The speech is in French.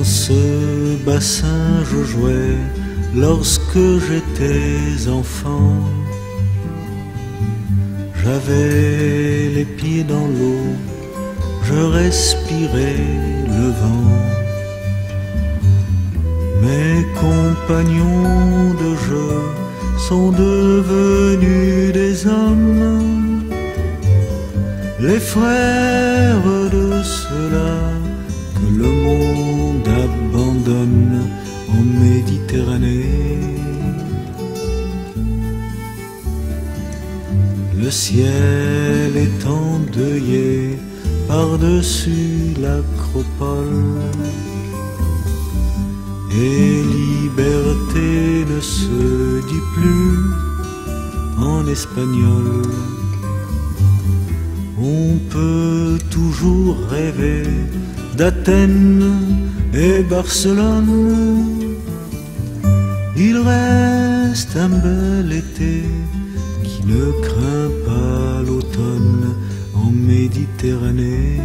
Dans ce bassin je jouais lorsque j'étais enfant. J'avais les pieds dans l'eau, je respirais le vent. Mes compagnons de jeu sont devenus des hommes, les frères de ceux-là Le ciel est endeuillé par-dessus l'acropole. Et liberté ne se dit plus en espagnol. On peut toujours rêver d'Athènes et Barcelone. Reste un bel été qui ne craint pas l'automne en Méditerranée.